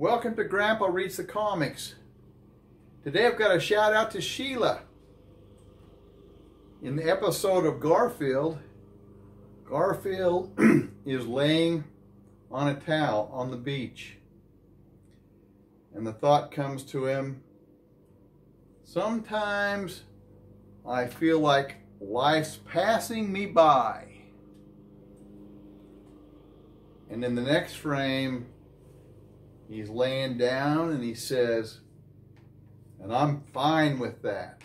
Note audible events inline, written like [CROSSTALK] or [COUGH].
welcome to Grandpa Reads the Comics. Today I've got a shout out to Sheila. In the episode of Garfield, Garfield [CLEARS THROAT] is laying on a towel on the beach. And the thought comes to him, sometimes I feel like life's passing me by. And in the next frame, he's laying down and he says, and I'm fine with that.